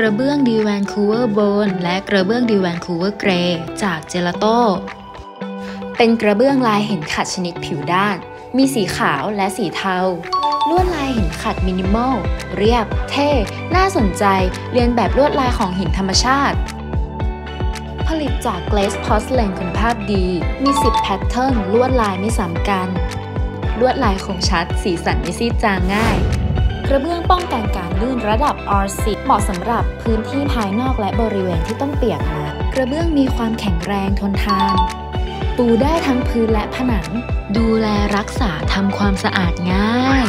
กระเบื้อง DVANCOUVER Bone และกระเบื้อง DVANCOUVER Grey จากเจลาโต้เป็นกระเบื้องลายหินขัดชนิดผิวด้าน มีสีขาวและสีเทา ลวดลายหินขัดมินิมอล เรียบ เท่ น่าสนใจ เลียนแบบลวดลายของหินธรรมชาติ ผลิตจาก glazed porcelain คุณภาพดี มี 10 pattern ลวดลายไม่ซ้ำกัน ลวดลายคมชัด สีสันไม่ซีดจางง่าย กระเบื้องป้องกันการลื่นระดับ R10 เหมาะสำหรับพื้นที่ภายนอกและบริเวณที่ต้องเปียกน้ำกระเบื้องมีความแข็งแรงทนทาน ปูได้ทั้งพื้นและผนัง ดูแลรักษาทำความสะอาดง่าย